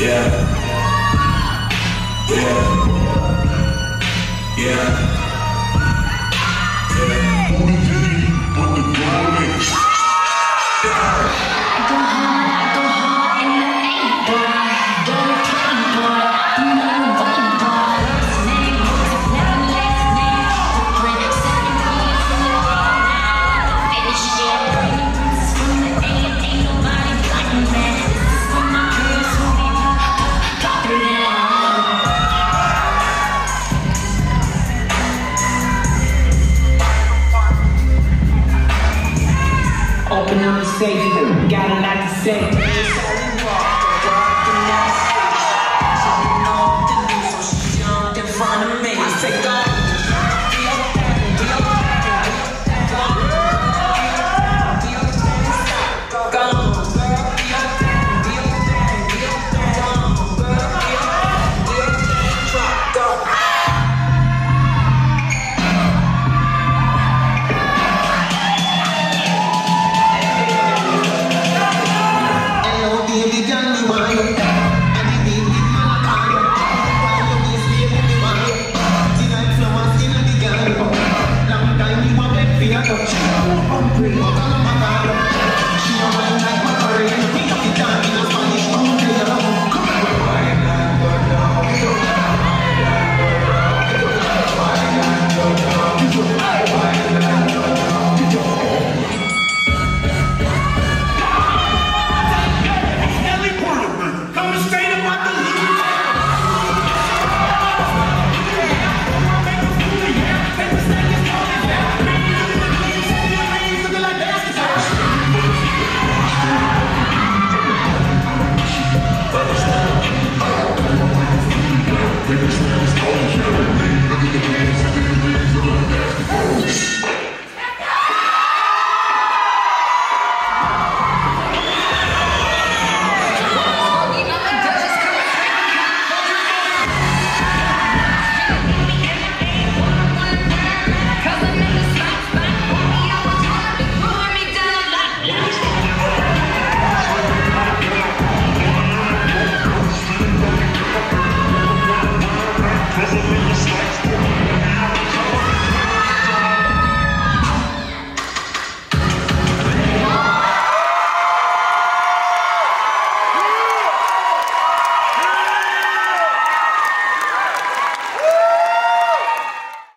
Yeah. Yeah. Yeah. Safe, got a lot to say. understand.